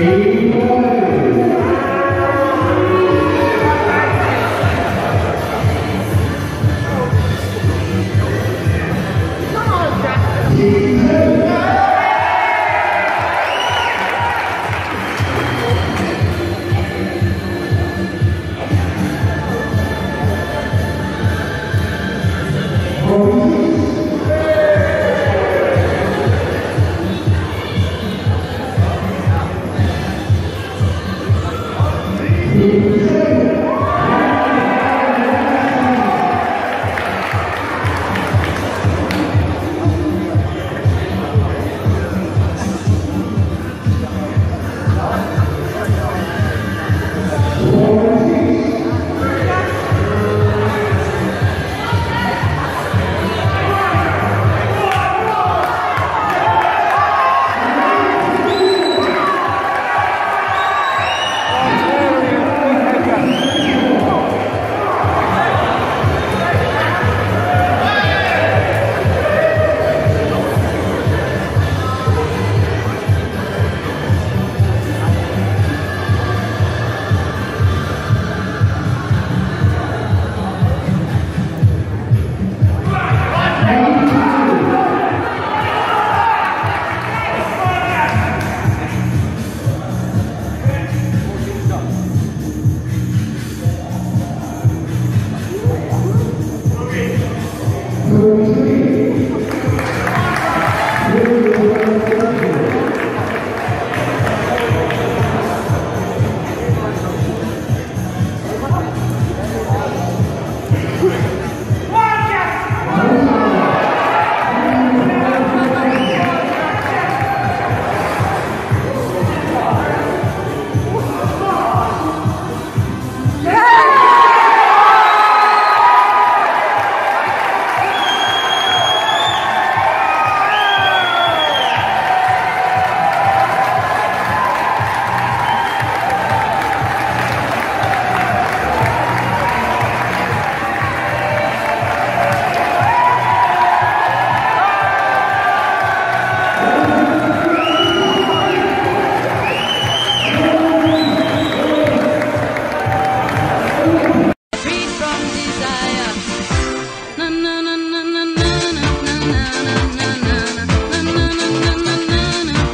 Amém.